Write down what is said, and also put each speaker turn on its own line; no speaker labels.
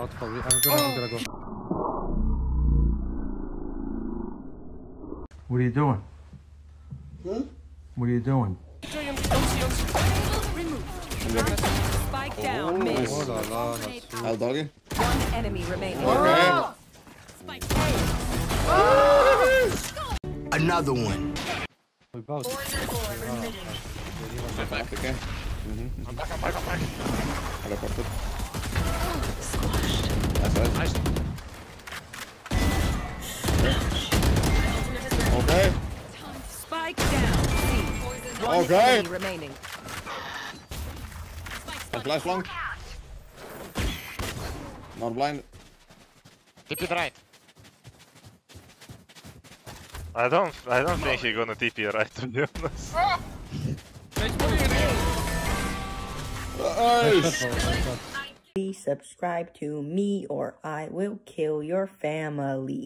out for you. I'm gonna, I'm gonna go.
What are you doing? What are you doing?
Spike down mid.
Oh la la, that's
Out doggy.
One enemy remaining.
Okay.
Another one.
we both.
Back again. Mm-hmm.
I'm back, I'm back, I'm back.
Teleported. That's
Nice.
it. Okay.
Spike down One
Okay.
remaining.
And flash long. Not blind.
TP it right. I don't, I don't think he's gonna TP right to be honest.
Nice.
Subscribe to me or I will kill your family.